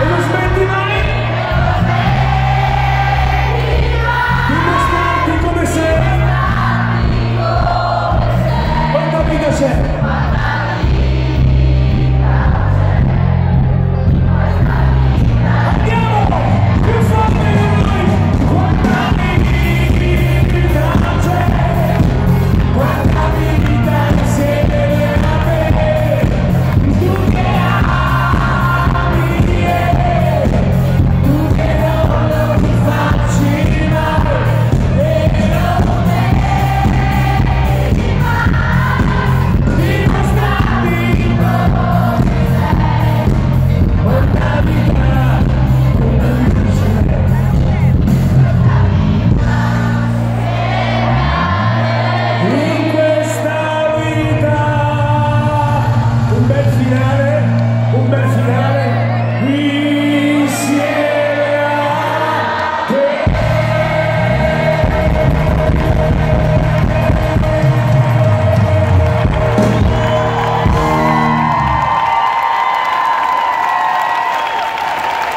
It was made